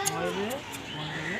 সময় দিয়ে মন দিয়ে